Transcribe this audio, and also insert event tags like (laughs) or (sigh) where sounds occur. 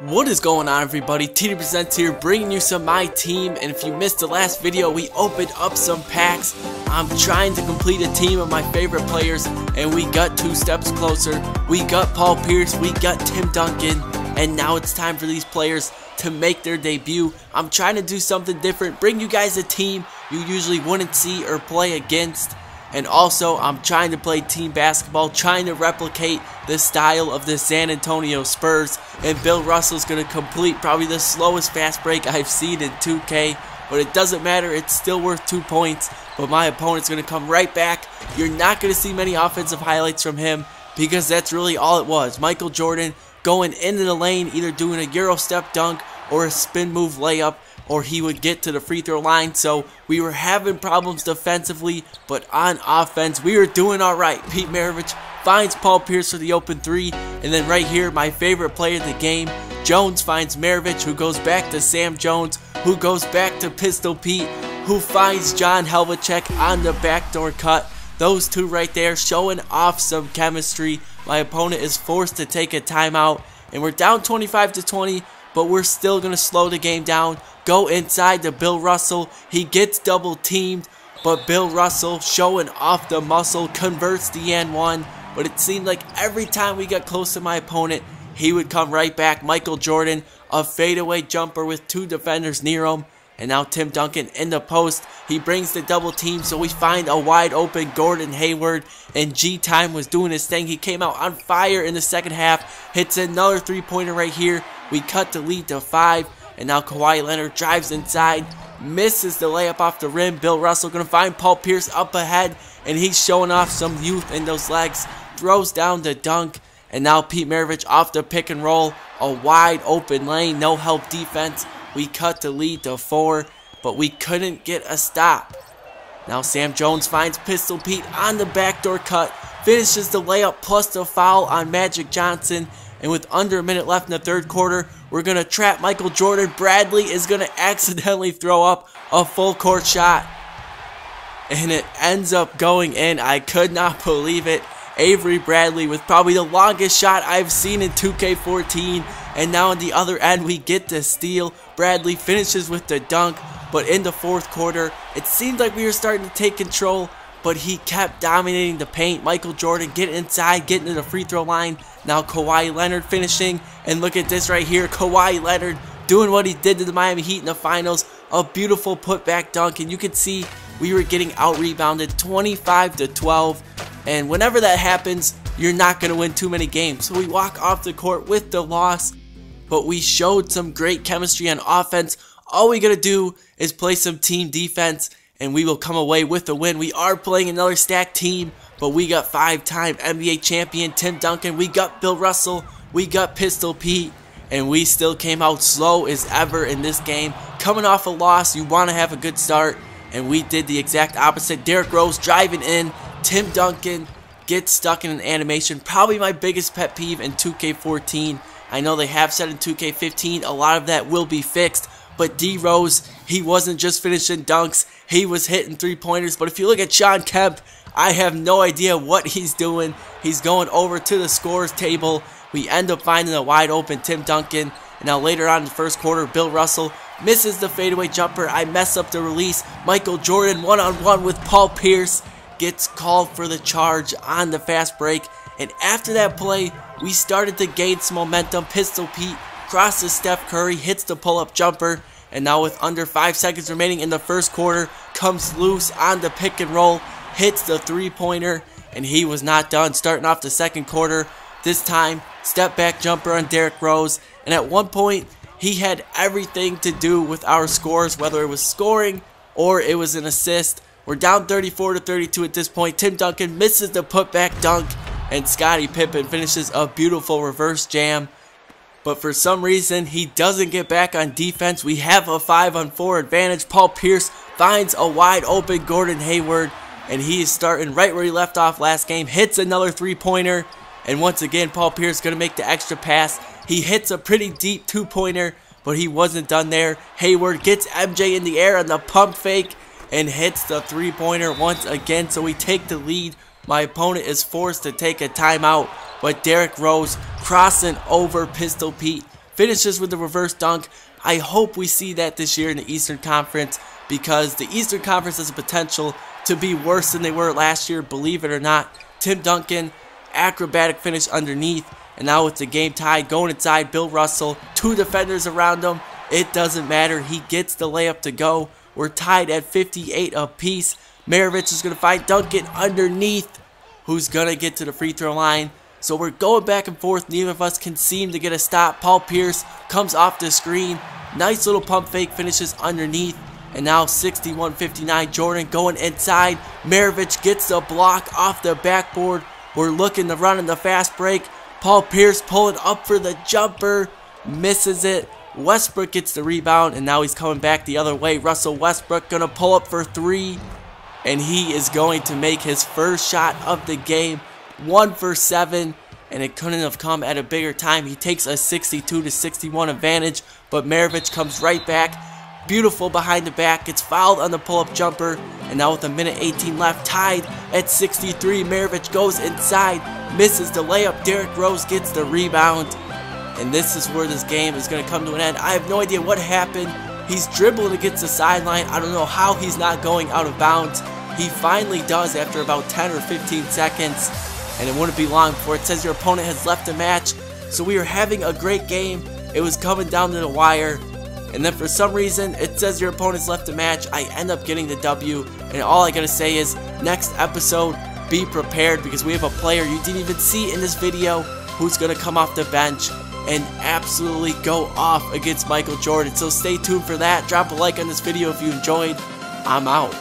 What is going on everybody, TD Presents here bringing you some My Team and if you missed the last video we opened up some packs. I'm trying to complete a team of my favorite players and we got two steps closer. We got Paul Pierce, we got Tim Duncan and now it's time for these players to make their debut. I'm trying to do something different, bring you guys a team you usually wouldn't see or play against. And also, I'm trying to play team basketball, trying to replicate the style of the San Antonio Spurs. And Bill Russell's going to complete probably the slowest fast break I've seen in 2K. But it doesn't matter, it's still worth two points. But my opponent's going to come right back. You're not going to see many offensive highlights from him because that's really all it was. Michael Jordan going into the lane, either doing a Euro step dunk or a spin move layup or he would get to the free throw line. So we were having problems defensively, but on offense, we were doing all right. (laughs) Pete Maravich finds Paul Pierce for the open three, and then right here, my favorite play of the game, Jones finds Maravich, who goes back to Sam Jones, who goes back to Pistol Pete, who finds John Havlicek on the backdoor cut. Those two right there showing off some chemistry. My opponent is forced to take a timeout, and we're down 25 to 20 but we're still going to slow the game down. Go inside to Bill Russell. He gets double teamed, but Bill Russell showing off the muscle converts the and-one. But it seemed like every time we got close to my opponent, he would come right back. Michael Jordan, a fadeaway jumper with two defenders near him. And now Tim Duncan in the post. He brings the double team, so we find a wide open Gordon Hayward. And G Time was doing his thing. He came out on fire in the second half. Hits another three pointer right here. We cut the lead to five, and now Kawhi Leonard drives inside, misses the layup off the rim. Bill Russell going to find Paul Pierce up ahead, and he's showing off some youth in those legs. Throws down the dunk, and now Pete Maravich off the pick and roll. A wide open lane, no help defense. We cut the lead to four, but we couldn't get a stop. Now Sam Jones finds Pistol Pete on the backdoor cut, finishes the layup plus the foul on Magic Johnson, and with under a minute left in the third quarter, we're going to trap Michael Jordan. Bradley is going to accidentally throw up a full court shot. And it ends up going in. I could not believe it. Avery Bradley with probably the longest shot I've seen in 2K14. And now on the other end, we get the steal. Bradley finishes with the dunk. But in the fourth quarter, it seemed like we were starting to take control but he kept dominating the paint. Michael Jordan getting inside, getting to the free throw line. Now Kawhi Leonard finishing, and look at this right here. Kawhi Leonard doing what he did to the Miami Heat in the finals. A beautiful putback dunk, and you can see we were getting out rebounded 25 to 12. And whenever that happens, you're not going to win too many games. So we walk off the court with the loss, but we showed some great chemistry on offense. All we got to do is play some team defense and we will come away with a win. We are playing another stacked team, but we got five-time NBA champion Tim Duncan, we got Bill Russell, we got Pistol Pete, and we still came out slow as ever in this game. Coming off a loss, you want to have a good start, and we did the exact opposite. Derrick Rose driving in, Tim Duncan gets stuck in an animation. Probably my biggest pet peeve in 2K14. I know they have said in 2K15 a lot of that will be fixed, but D Rose, he wasn't just finishing dunks, he was hitting three pointers. But if you look at Shawn Kemp, I have no idea what he's doing. He's going over to the scores table. We end up finding a wide open Tim Duncan. And now later on in the first quarter, Bill Russell misses the fadeaway jumper. I mess up the release. Michael Jordan one on one with Paul Pierce gets called for the charge on the fast break. And after that play, we started to gain some momentum. Pistol Pete crosses Steph Curry, hits the pull up jumper. And now with under 5 seconds remaining in the first quarter, comes loose on the pick and roll, hits the three-pointer, and he was not done. Starting off the second quarter, this time, step back jumper on Derrick Rose. And at one point, he had everything to do with our scores, whether it was scoring or it was an assist. We're down 34 to 32 at this point. Tim Duncan misses the putback dunk, and Scottie Pippen finishes a beautiful reverse jam but for some reason he doesn't get back on defense. We have a 5 on 4 advantage. Paul Pierce finds a wide open Gordon Hayward and he is starting right where he left off last game. Hits another three-pointer and once again Paul Pierce is going to make the extra pass. He hits a pretty deep two-pointer but he wasn't done there. Hayward gets MJ in the air on the pump fake and hits the three-pointer once again so we take the lead. My opponent is forced to take a timeout but Derrick Rose crossing over Pistol Pete finishes with the reverse dunk. I hope we see that this year in the Eastern Conference because the Eastern Conference has the potential to be worse than they were last year, believe it or not. Tim Duncan, acrobatic finish underneath, and now with the game tied, going inside, Bill Russell, two defenders around him. It doesn't matter. He gets the layup to go. We're tied at 58 apiece. Maravich is going to find Duncan underneath, who's going to get to the free throw line. So we're going back and forth. Neither of us can seem to get a stop. Paul Pierce comes off the screen. Nice little pump fake finishes underneath. And now 61-59 Jordan going inside. Maravich gets the block off the backboard. We're looking to run in the fast break. Paul Pierce pulling up for the jumper. Misses it. Westbrook gets the rebound, and now he's coming back the other way. Russell Westbrook going to pull up for three, and he is going to make his first shot of the game. One for seven, and it couldn't have come at a bigger time. He takes a 62 to 61 advantage, but Maravich comes right back. Beautiful behind the back, gets fouled on the pull-up jumper, and now with a minute 18 left, tied at 63. Maravich goes inside, misses the layup. Derrick Rose gets the rebound. And this is where this game is going to come to an end. I have no idea what happened. He's dribbling against the sideline. I don't know how he's not going out of bounds. He finally does after about 10 or 15 seconds. And it wouldn't be long before it says your opponent has left the match. So we are having a great game. It was coming down to the wire. And then for some reason, it says your opponent's left the match. I end up getting the W. And all I gotta say is, next episode, be prepared because we have a player you didn't even see in this video who's gonna come off the bench and absolutely go off against Michael Jordan. So stay tuned for that. Drop a like on this video if you enjoyed. I'm out.